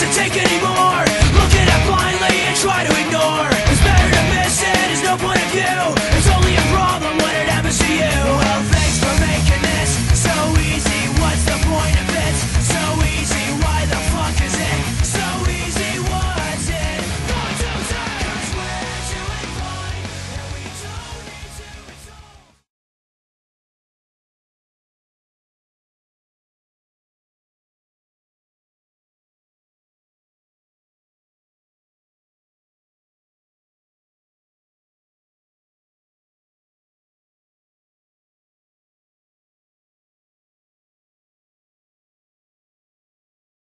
to take anymore.